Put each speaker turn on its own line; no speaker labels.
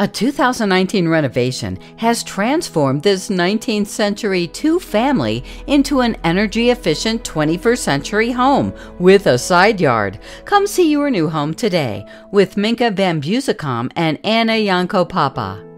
A 2019 renovation has transformed this 19th century two family into an energy efficient 21st century home with a side yard. Come see your new home today with Minka Van and Anna Yanko Papa.